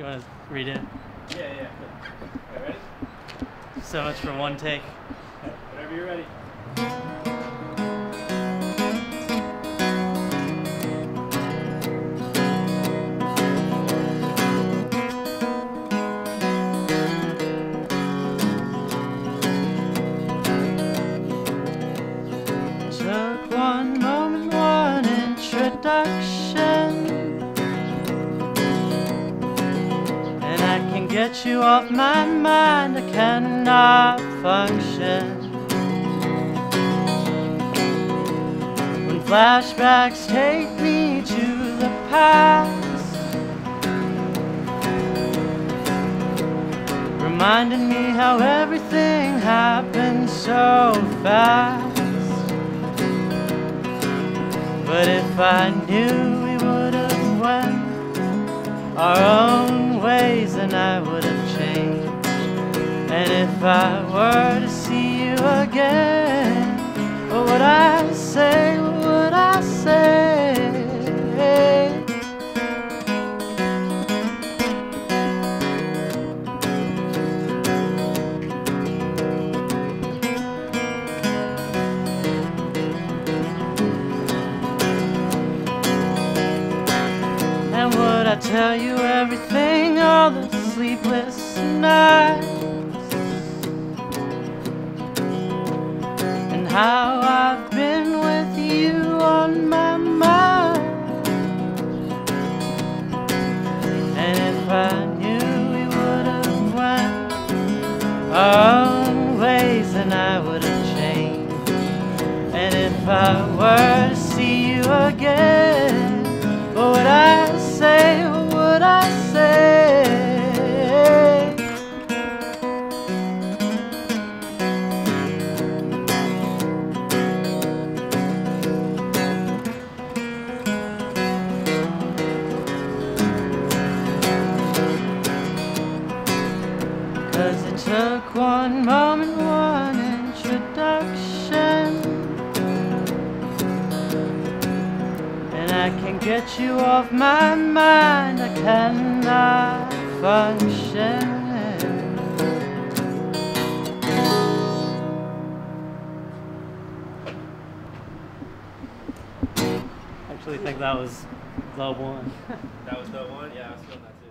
You want to read it? Yeah, yeah. Okay, ready? So much for one take. Whenever you're ready. Took one moment, one introduction. Get you off my mind, I cannot function. When flashbacks take me to the past, reminding me how everything happened so fast. But if I knew we would have went our then I would have changed. And if I were to see you again, I tell you everything, all the sleepless nights? And how I've been with you on my mind. And if I knew we would have went our own ways, then I would have changed. And if I were to see you again, what would I say? What I say? Cause it took one moment, I can get you off my mind, I cannot function. I actually think that was the one. That was the one? Yeah, I was feeling that.